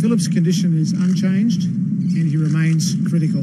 Philip's condition is unchanged and he remains critical.